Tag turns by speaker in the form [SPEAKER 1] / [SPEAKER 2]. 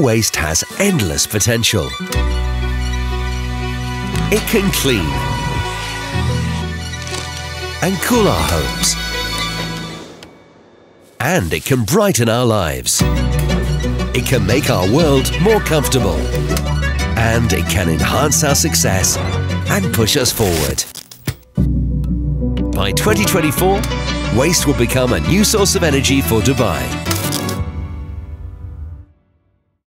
[SPEAKER 1] waste has endless potential. It can clean and cool our homes. And it can brighten our lives. It can make our world more comfortable. And it can enhance our success and push us forward. By 2024, waste will become a new source of energy for Dubai